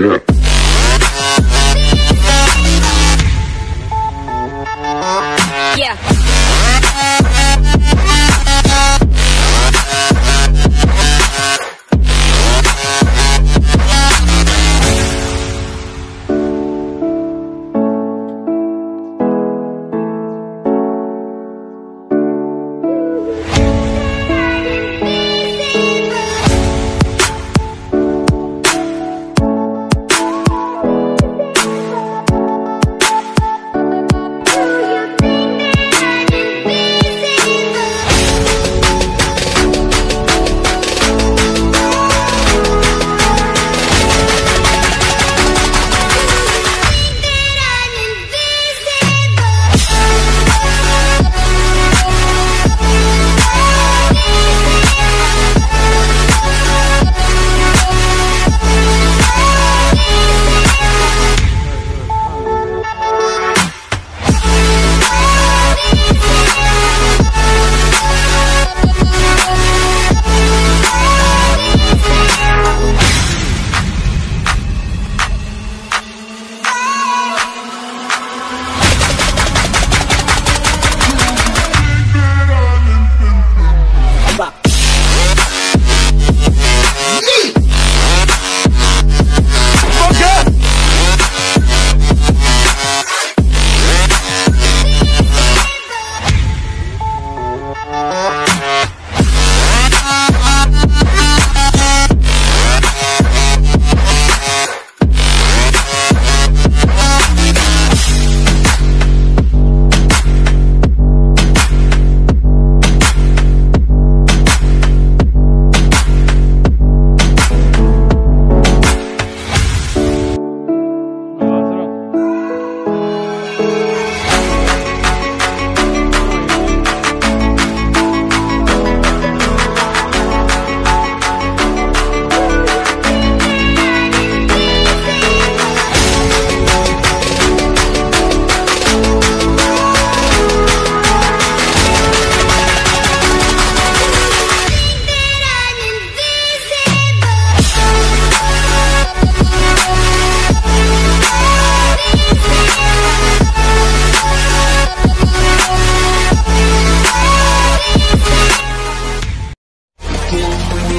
Yeah.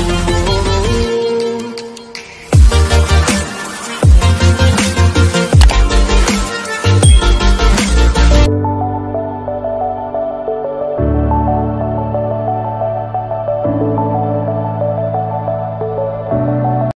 you.